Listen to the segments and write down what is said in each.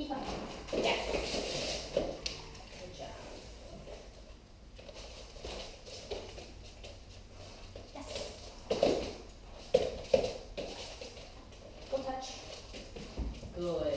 Keep. Yes. Good job. Yes. Touch. Good.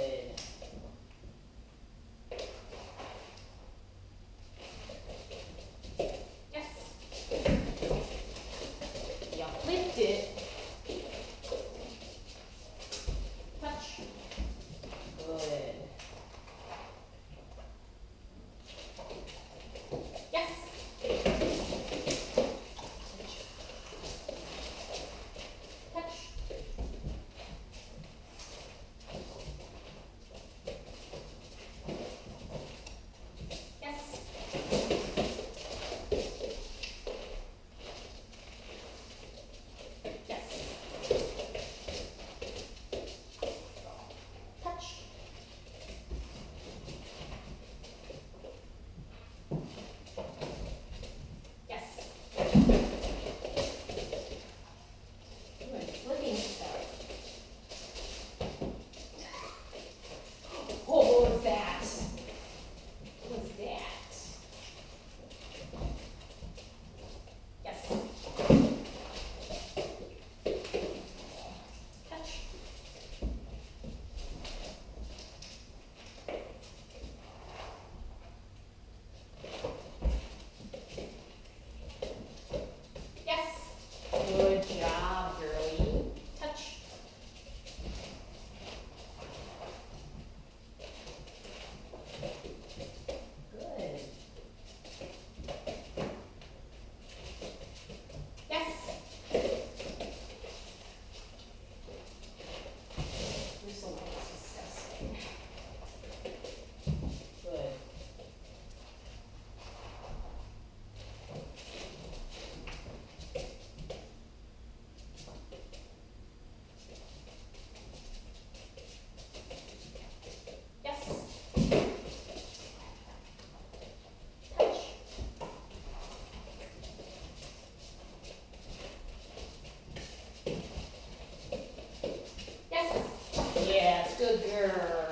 good there